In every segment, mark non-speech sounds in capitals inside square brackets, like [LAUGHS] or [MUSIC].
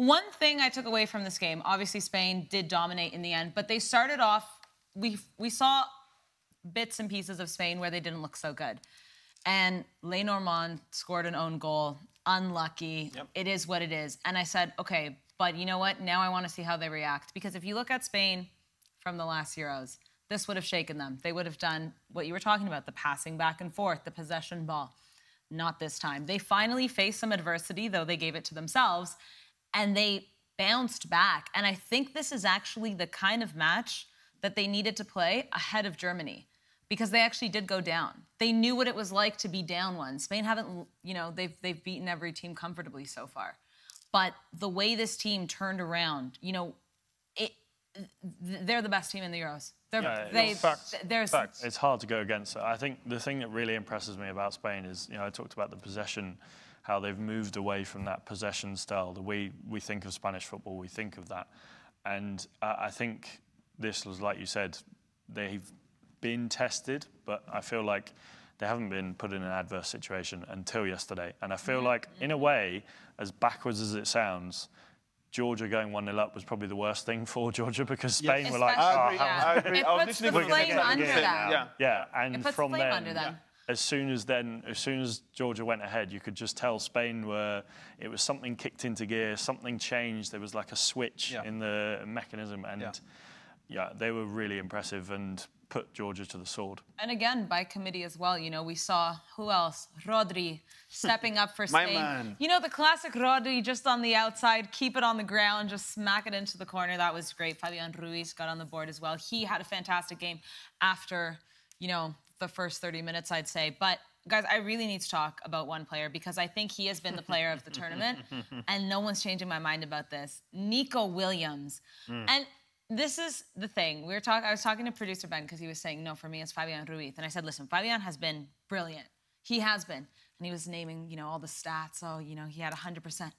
One thing I took away from this game, obviously Spain did dominate in the end, but they started off. We we saw bits and pieces of Spain where they didn't look so good, and Le Normand scored an own goal. Unlucky. Yep. It is what it is. And I said, okay, but you know what? Now I want to see how they react because if you look at Spain from the last Euros, this would have shaken them. They would have done what you were talking about: the passing back and forth, the possession ball. Not this time. They finally faced some adversity, though they gave it to themselves, and they bounced back. And I think this is actually the kind of match that they needed to play ahead of Germany because they actually did go down. They knew what it was like to be down one. Spain haven't, you know, they've they've beaten every team comfortably so far. But the way this team turned around, you know, it they're the best team in the Euros. They're, Yeah, they, fact, fact. It's hard to go against it. I think the thing that really impresses me about Spain is, you know, I talked about the possession, how they've moved away from that possession style. The way we think of Spanish football, we think of that, and uh, I think this was, like you said, they've been tested, but I feel like they haven't been put in an adverse situation until yesterday. And I feel like, in a way, as backwards as it sounds. Georgia going 1 0 up was probably the worst thing for [LAUGHS] Georgia because Spain were like, oh, I agree. yeah. I agree. It I was puts the literally gonna flame under the them. now. Yeah. yeah, and It puts from flame then, under them. As soon as then, as soon as Georgia went ahead, you could just tell Spain were. It was something kicked into gear, something changed. There was like a switch Yeah. in the mechanism, and Yeah. yeah. they were really impressive and put Georgia to the sword. And again, by committee as well. You know, we saw who else? Rodri [LAUGHS] stepping up for Spain. My Spain. man. You know, the classic Rodri just on the outside, keep it on the ground, just smack it into the corner. That was great. Fabian Ruiz got on the board as well. He had a fantastic game after, you know, the first 30 minutes, I'd say. But guys, I really need to talk about one player because I think he has been the player of the tournament, [LAUGHS] and no one's changing my mind about this. Nico Williams. Mm. And this is the thing. We were talking. I was talking to producer Ben because he was saying, "No, for me, it's Fabian Ruiz." And I said, "Listen, Fabian has been brilliant. He has been." And he was naming, you know, all the stats. Oh, you know, he had 100 percent.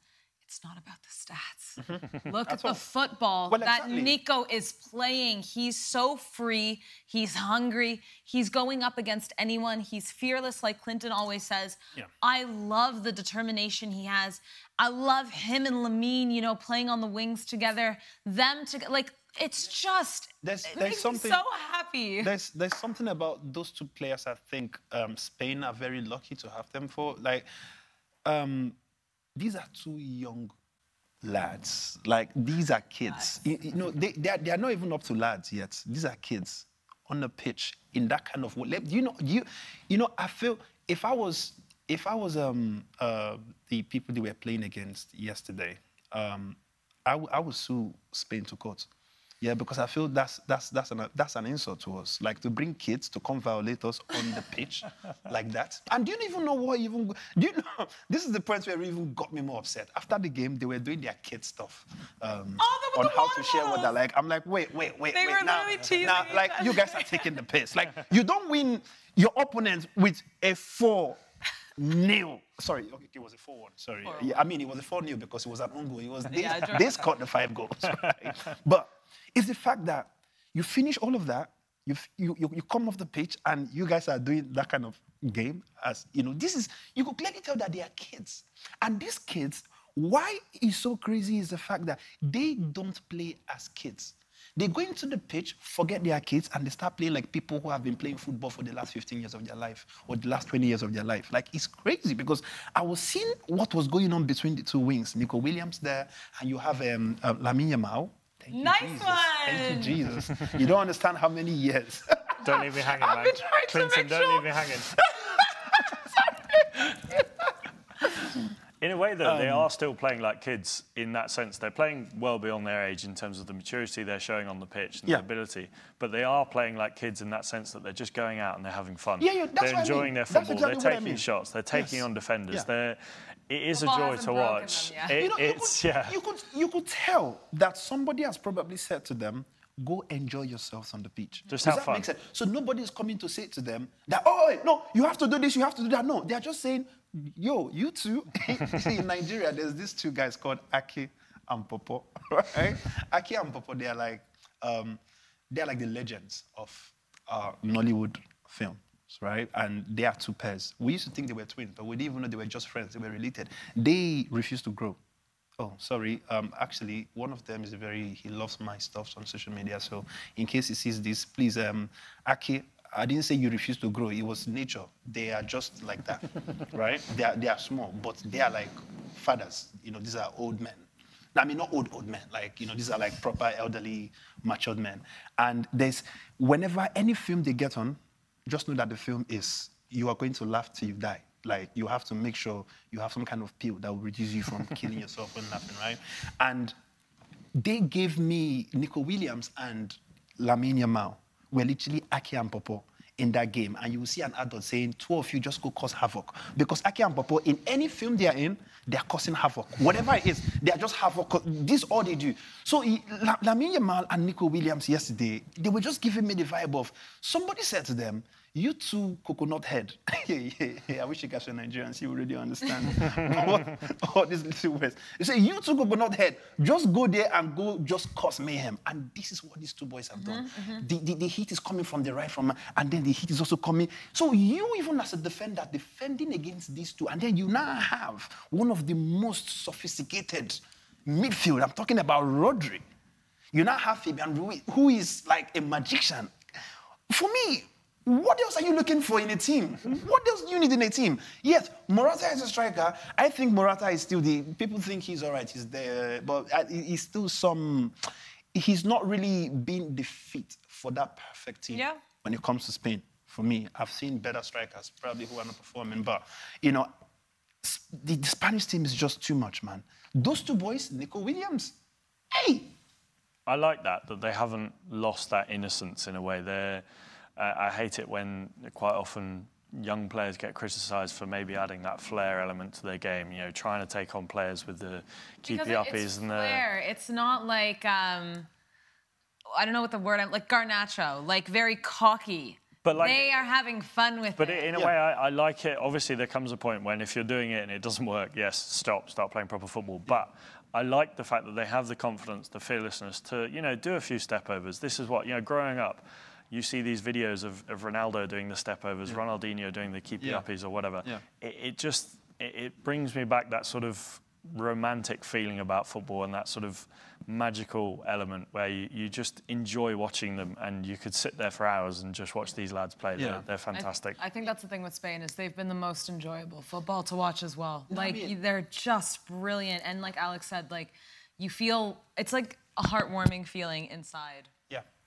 It's not about the stats. Look at the football Well, that exactly. Nico is playing. He's so free. He's hungry. He's going up against anyone. He's fearless, like Klinton always says. Yeah. I love the determination he has. I love him and Lamine, you know, playing on the wings together. Them to like, it's just There's- it there's something- me so happy. There's there's something about those two players. I think um, Spain are very lucky to have them for. Like, um, these are two young lads. Like these are kids. You, you know, they they are, they are not even up to lads yet. These are kids on the pitch in that kind of way. You know, you you know. I feel if I was if I was um uh, the people they were playing against yesterday, um, I I would sue Spain to court. Yeah, because I feel that's that's that's an that's an insult to us. Like to bring kids to come violate us on the pitch [LAUGHS] like that. And do you even know what even do you know [LAUGHS] this is the point where it even got me more upset. After the game, they were doing their kid stuff. Um, Oh, on how to share what they like. I'm like, wait, wait, wait, They wait. were now, teasing now, like you guys are taking the piss. Like you don't win your opponent with a four nil. Sorry, okay, it was a 4 1. Sorry. Yeah, I mean, it was a 4 nil because it was an own. It was [LAUGHS] this, Yeah, I drew- this caught the five goals. Right? but it's the fact that you finish all of that, you, you, you, come off the pitch, and you guys are doing that kind of game. As you know, this is, you could clearly tell that they are kids. And these kids, why is so crazy is the fact that they don't play as kids. They go into the pitch, forget they are kids, and they start playing like people who have been playing football for the last 15 years of their life or the last 20 years of their life. Like, it's crazy because I was seeing what was going on between the two wings. Nico Williams there, and you have um, uh, Yamal. Thank you, Nice Jesus. one. Thank you, Jesus. you don't understand how many years. [LAUGHS] Don't leave me hanging, I've man. been trying to Klinton, make don't sure. leave me hanging. [LAUGHS] In a way, though, Um, they are still playing like kids in that sense. They're playing well beyond their age in terms of the maturity they're showing on the pitch and Yeah. the ability. But they are playing like kids in that sense that they're just going out and they're having fun. Yeah, yeah, that's they're what I enjoying mean. their That's football. exactly they're what I taking mean. shots. They're taking Yes. on defenders. Yeah. They're, it is The a joy to watch. them yet. It- you, know, you it's could, yeah. you could you could tell that somebody has probably said to them, "Go enjoy yourselves on the beach." Just Does have that fun. make sense? So nobody is coming to say to them that, "Oh no, you have to do this, you have to do that." No, they are just saying, "Yo, you two." [LAUGHS] in Nigeria, there's these two guys called Aki and Pawpaw, [LAUGHS] right? Aki and Pawpaw, they are like um, they are like the legends of uh, Nollywood films, right? And they are two pairs. We used to think they were twins, but we didn't even know they were just friends. They were related. They refused to grow. Oh, sorry. Um, actually, one of them is very, he loves my stuff on social media. So in case he sees this, please, um, Aki, I didn't say you refuse to grow. It was nature. They are just like that, [LAUGHS] right? They are, they are small, but they are like fathers. You know, these are old men. I mean, not old, old men. Like, you know, these are like proper elderly, matured men. And there's, whenever any film they get on, just know that the film is, you are going to laugh till you die. Like, you have to make sure you have some kind of pill that will reduce you from killing [LAUGHS] yourself when laughing, right? And they gave me Nico Williams and Lamine Yamal were literally Aki and Pawpaw in that game. And you will see an adult saying, two of you just go cause havoc. Because Aki and Pawpaw, in any film they are in, they are causing havoc. Whatever it is, they are just havoc. This all they do. So Lamine Yamal and Nico Williams yesterday, they were just giving me the vibe of, somebody said to them, you two coconut head. [LAUGHS] yeah, yeah, yeah. I wish you guys were Nigerians. You already understand [LAUGHS] all these little words. You say, you two coconut head, just go there and go just cause mayhem. And this is what these two boys have mm-hmm, done. Mm-hmm. The, the, the, heat is coming from the right from, and then the heat is also coming. So you, even as a defender, defending against these two, and then you now have one of the most sophisticated midfield. I'm talking about Rodri. You now have Fabian Ruiz, who is like a magician. For me, what else are you looking for in a team? What else do you need in a team? Yes, Morata is a striker. I think Morata is still the. People think he's all right. He's there, but uh, he's still some. He's not really been the fit for that perfect team. Yeah. When it comes to Spain, for me, I've seen better strikers probably who are not performing, but you know, the, the Spanish team is just too much, man. Those two boys, Nico Williams, hey. I like that that they haven't lost that innocence in a way. They're I hate it when quite often young players get criticised for maybe adding that flair element to their game. You know, trying to take on players with the keepy uppies and the. Flair. It's not like um, I don't know what the word. I'm like Garnacho, like very cocky. But like, they are having fun with but it. But in a yeah. way, I, I, like it. Obviously, there comes a point when if you're doing it and it doesn't work, yes, stop, start playing proper football. But I like the fact that they have the confidence, the fearlessness to, you know, do a few step overs. This is what, you know, growing up, you see these videos of, of Ronaldo doing the step overs, yeah. Ronaldinho doing the keepy yeah. uppies or whatever. Yeah. It, it, just it, it, brings me back that sort of romantic feeling about football and that sort of magical element where you, you just enjoy watching them and you could sit there for hours and just watch these lads play. Yeah. They're, they're fantastic. I, I, think that's the thing with Spain is they've been the most enjoyable football to watch as well. No, like I mean, they're just brilliant and like Alex said, like you feel it's like a heartwarming feeling inside.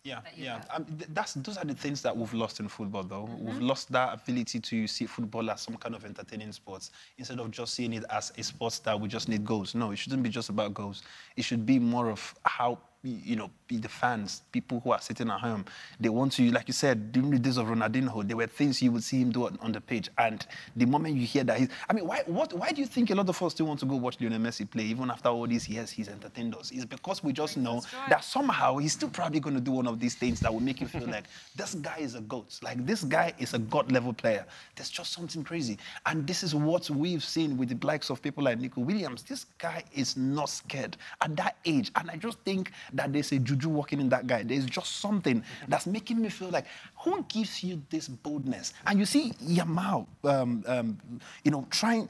Yeah, yeah. Um, that's those are the things that we've lost in football, though. Mm-hmm. We've lost that ability to see football as some kind of entertaining sport instead of just seeing it as a sport that we just need goals. No, it shouldn't be just about goals. It should be more of how you know, be the fans, people who are sitting at home, they want to, like you said, during the days of Ronaldinho, there were things you would see him do on, on the pitch. And the moment you hear that, he's, I mean, why, what, why do you think a lot of us still want to go watch Lionel Messi play, even after all these years he's entertained us? It's because we just know that somehow he's still probably going to do one of these things that will make you feel like [LAUGHS] this guy is a goat. Like, this guy is a God level player. There's just something crazy. And this is what we've seen with the likes of people like Nico Williams. This guy is not scared at that age. And I just think that there's a juju working in that guy. There's just something that's making me feel like, who gives you this boldness? And you see Yamal, um, um, you know, trying.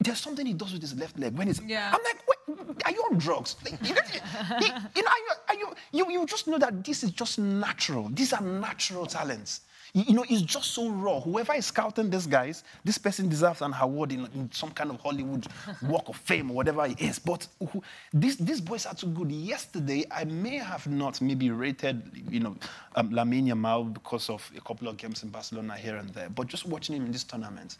There's something he does with his left leg when he's. Yeah. I'm like, wait, are you on drugs? You, you, know, are you, are you, you, you just know that this is just natural. These are natural talents. You know, it's just so raw. Whoever is scouting these guys, this person deserves an award in, in some kind of Hollywood [LAUGHS] Walk of Fame or whatever it is. But who, this, these boys are too good. Yesterday, I may have not maybe rated, you know, um, Lamine Yamal because of a couple of games in Barcelona here and there. But just watching him in this tournament,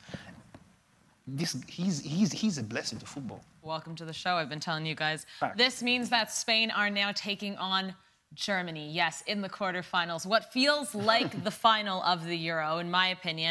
this, he's, he's, he's a blessing to football. Welcome to the show. I've been telling you guys. Fact. This means that Spain are now taking on Germany, yes, in the quarterfinals. What feels like the [LAUGHS] final of the Euro, in my opinion.